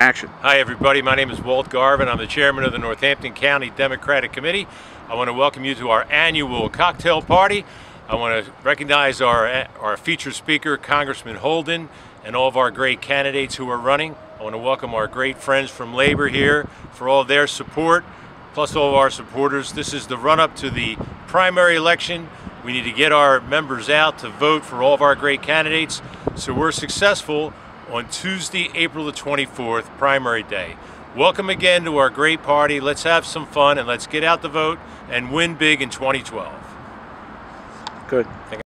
Action. Hi everybody, my name is Walt Garvin. I'm the chairman of the Northampton County Democratic Committee. I want to welcome you to our annual cocktail party. I want to recognize our, our featured speaker, Congressman Holden, and all of our great candidates who are running. I want to welcome our great friends from Labor here for all their support, plus all of our supporters. This is the run-up to the primary election. We need to get our members out to vote for all of our great candidates so we're successful on Tuesday, April the 24th, primary day. Welcome again to our great party. Let's have some fun and let's get out the vote and win big in 2012. Good.